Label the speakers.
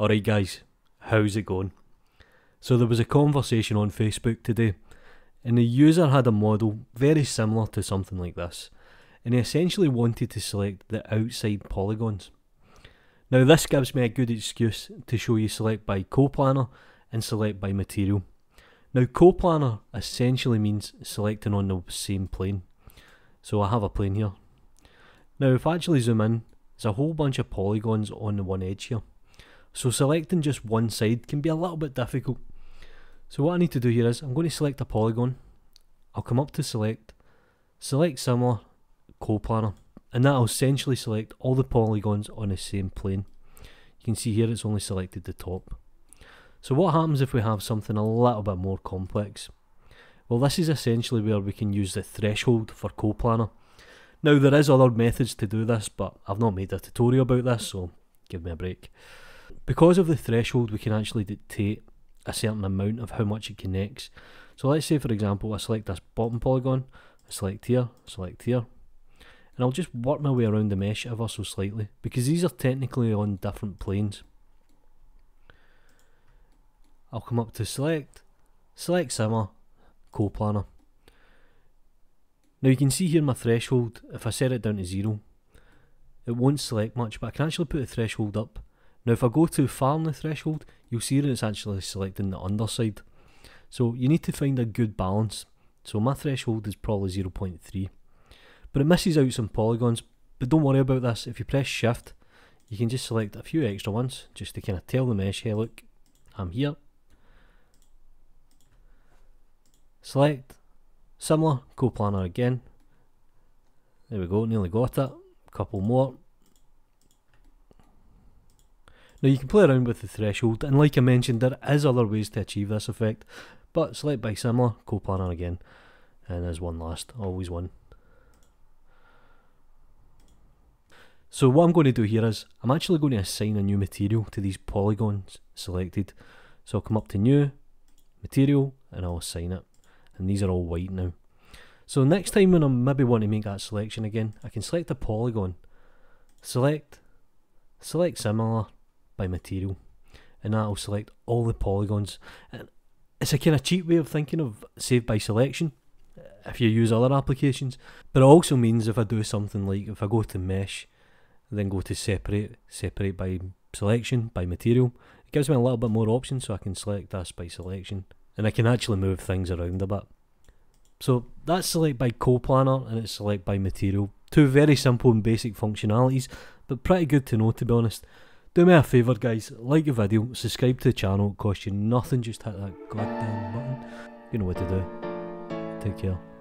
Speaker 1: Alright, guys, how's it going? So, there was a conversation on Facebook today, and the user had a model very similar to something like this, and he essentially wanted to select the outside polygons. Now, this gives me a good excuse to show you select by coplanar and select by material. Now, coplanar essentially means selecting on the same plane. So, I have a plane here. Now, if I actually zoom in, there's a whole bunch of polygons on the one edge here. So selecting just one side can be a little bit difficult. So what I need to do here is I'm going to select a polygon. I'll come up to select, select similar, coplanar, and that'll essentially select all the polygons on the same plane. You can see here it's only selected the top. So what happens if we have something a little bit more complex? Well this is essentially where we can use the threshold for coplanar. Now there is other methods to do this but I've not made a tutorial about this so give me a break. Because of the threshold, we can actually dictate a certain amount of how much it connects. So let's say, for example, I select this bottom polygon, I select here, select here, and I'll just work my way around the mesh ever so slightly, because these are technically on different planes. I'll come up to select, select similar, coplanar. Now you can see here my threshold, if I set it down to zero, it won't select much, but I can actually put the threshold up now if I go too far on the threshold, you'll see that it's actually selecting the underside. So you need to find a good balance. So my threshold is probably 0.3. But it misses out some polygons. But don't worry about this. If you press shift, you can just select a few extra ones just to kind of tell the mesh, hey look, I'm here. Select, similar, coplanar again. There we go, nearly got it. Couple more. Now you can play around with the threshold and like I mentioned there is other ways to achieve this effect but select by similar, coplanar again and there's one last, always one. So what I'm going to do here is I'm actually going to assign a new material to these polygons selected. So I'll come up to new, material and I'll assign it and these are all white now. So next time when I maybe want to make that selection again I can select a polygon, select, select similar by material. And that'll select all the polygons. And it's a kind of cheap way of thinking of save by selection if you use other applications. But it also means if I do something like if I go to mesh then go to separate separate by selection by material it gives me a little bit more options so I can select this by selection. And I can actually move things around a bit. So that's select by coplanar and it's select by material. Two very simple and basic functionalities but pretty good to know to be honest do me a favour guys, like the video, subscribe to the channel, it costs you nothing, just hit that goddamn button. You know what to do. Take care.